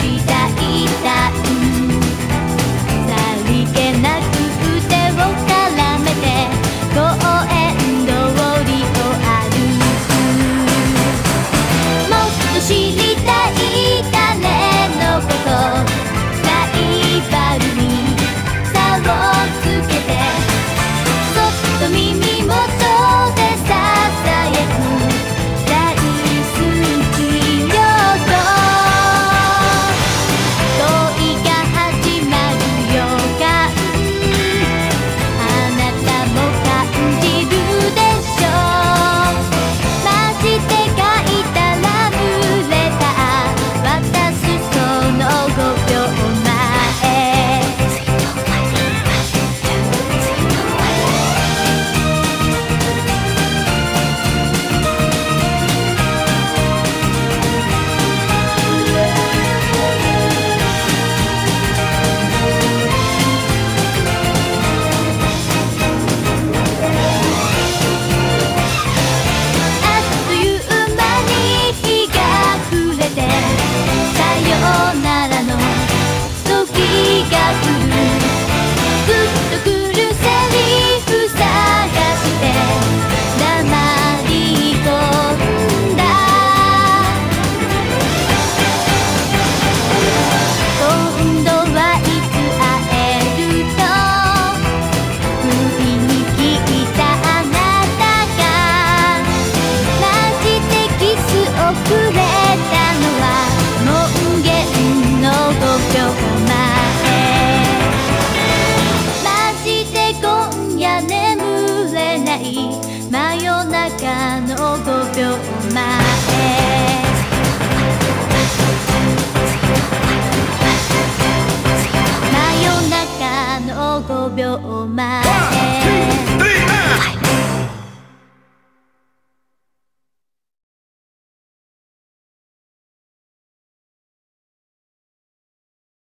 した真夜中の5秒前